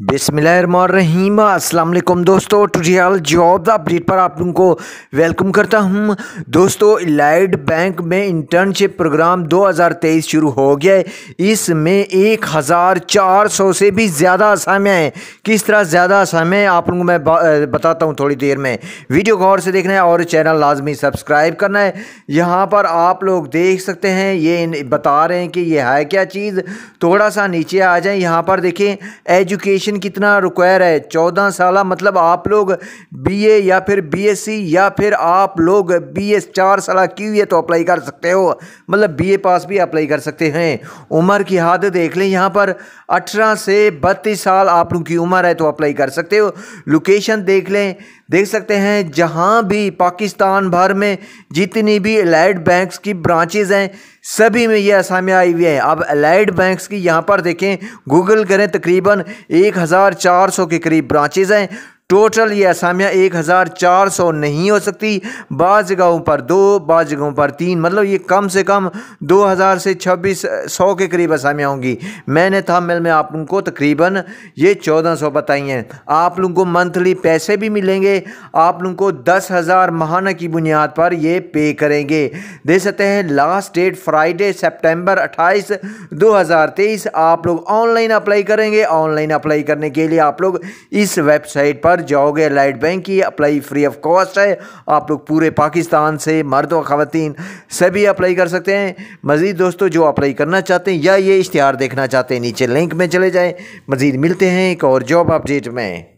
बिसमीम वालेकुम दोस्तों टूरियल जॉब अपडेट पर आप लोगों को वेलकम करता हूँ। दोस्तों, इलाइड बैंक में इंटर्नशिप प्रोग्राम 2023 शुरू हो गया है। इसमें एक हज़ार चार सौ से भी ज़्यादा असामियाँ हैं। किस तरह ज़्यादा असामियाँ आप लोगों को मैं बताता हूँ थोड़ी देर में। वीडियो गौर से देखना है और चैनल लाजमी सब्सक्राइब करना है। यहाँ पर आप लोग देख सकते हैं, ये बता रहे हैं कि ये है क्या चीज़। थोड़ा सा नीचे आ जाए। यहाँ पर देखें एजुकेशन एजुकेशन कितना रिक्वायर है? चौदह साल मतलब आप लोग बीए या फिर बीएससी या फिर आप लोग बीएस चार साल की हुई है तो अप्लाई कर सकते हो? मतलब बीए पास भी अप्लाई कर सकते हैं। उम्र की हद देख लें, यहाँ पर अठारह से बत्तीस साल आप लोग की उम्र है तो अप्लाई कर सकते हो। लोकेशन देख लें देख सकते हैं, जहाँ भी पाकिस्तान भर में जितनी भी अलाइड बैंक्स की ब्रांचेज हैं, सभी में ये असामियाँ आई हुई हैं। अब अलाइड बैंक्स की यहाँ पर देखें गूगल करें, तकरीबन एक हज़ार चार सौ के करीब ब्रांचेज हैं। टोटल ये असामियाँ एक हज़ार चार सौ नहीं हो सकती। बाज़ जगहों पर दो, बाज़ जगहों पर तीन मतलब ये कम से कम दो हज़ार से छब्बीस, सौ के करीब असामियाँ होंगी। मैंने था मिल में आप लोगों को तकरीबन ये चौदह सौ बताई हैं। आप लोगों को मंथली पैसे भी मिलेंगे। आप लोगों को दस हज़ार महाना की बुनियाद पर ये पे करेंगे। दे सकते हैं लास्ट डेट फ्राइडे सेप्टेम्बर अट्ठाईस, दो हज़ार तेईस, आप लोग ऑनलाइन अप्लाई करेंगे। ऑनलाइन अप्लाई करने के लिए आप लोग इस वेबसाइट पर पर जाओगे लाइट बैंक की अप्लाई फ्री ऑफ़ कॉस्ट है। आप लोग पूरे पाकिस्तान से मर्द और ख़वान सभी अप्लाई कर सकते हैं। मज़ीद दोस्तों, जो अप्लाई करना चाहते हैं या ये इश्तहार देखना चाहते हैं, नीचे लिंक में चले जाएँ। मज़ीद मिलते हैं एक और जॉब अपडेट में।